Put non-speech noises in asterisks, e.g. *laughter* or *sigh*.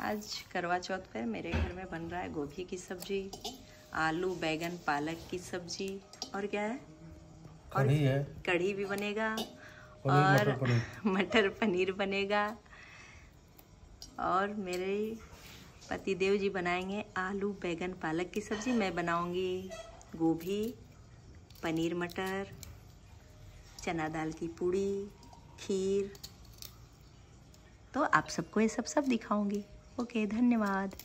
आज करवा चौथ पर मेरे घर में बन रहा है गोभी की सब्ज़ी आलू बैगन पालक की सब्ज़ी और क्या है? और कढ़ी है। कढ़ी भी बनेगा और मटर पनीर। *laughs* मटर पनीर बनेगा और मेरे पति देव जी बनाएँगे आलू बैगन पालक की सब्ज़ी। मैं बनाऊँगी गोभी पनीर मटर चना दाल की पूड़ी खीर। तो आप सबको ये सब सब दिखाऊँगी। ओके धन्यवाद।